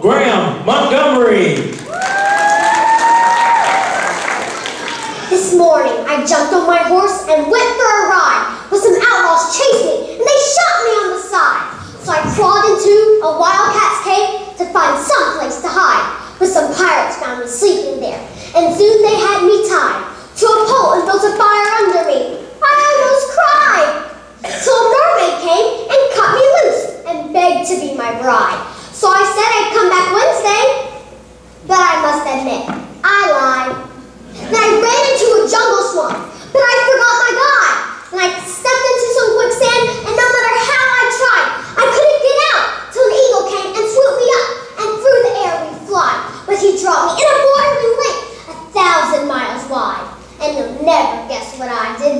Graham Montgomery. This morning, I jumped on my horse and went for a ride, but some outlaws chased me and they shot me on the side. So I crawled into a wildcat's cave to find some place to hide, but some pirates found me sleeping there, and soon they had me tied to a pole and built a fire under me. I almost cried. So a mermaid came and cut me loose and begged to be my bride. So I said I'd come back Wednesday, but I must admit, I lied. Then I ran into a jungle swamp, but I forgot my guide. And I stepped into some quicksand, and no matter how I tried, I couldn't get out till an eagle came and swooped me up, and through the air we fly. But he dropped me in a boiling lake a thousand miles wide, and you'll never guess what I did